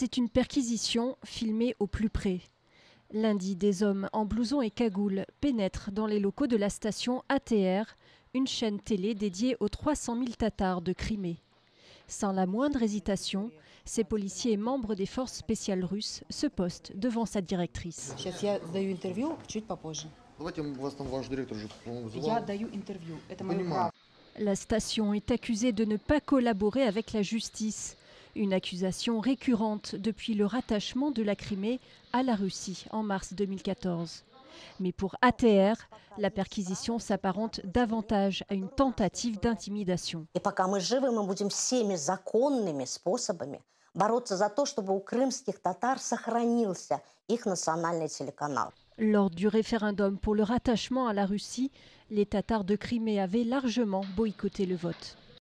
C'est une perquisition filmée au plus près. Lundi, des hommes en blouson et cagoule pénètrent dans les locaux de la station ATR, une chaîne télé dédiée aux 300 000 Tatars de Crimée. Sans la moindre hésitation, ces policiers et membres des forces spéciales russes se postent devant sa directrice. La station est accusée de ne pas collaborer avec la justice. Une accusation récurrente depuis le rattachement de la Crimée à la Russie en mars 2014. Mais pour ATR, la perquisition s'apparente davantage à une tentative d'intimidation. Lors du référendum pour le rattachement à la Russie, les Tatars de Crimée avaient largement boycotté le vote.